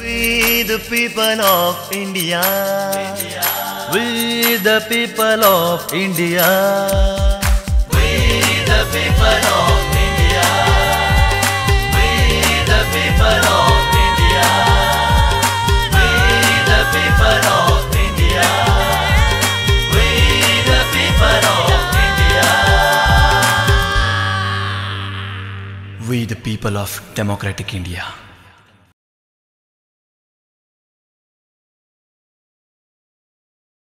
We the people of India. We the people of India. We the people of India. We the people of India. We the people of India. We the people of India. We the people of democratic India.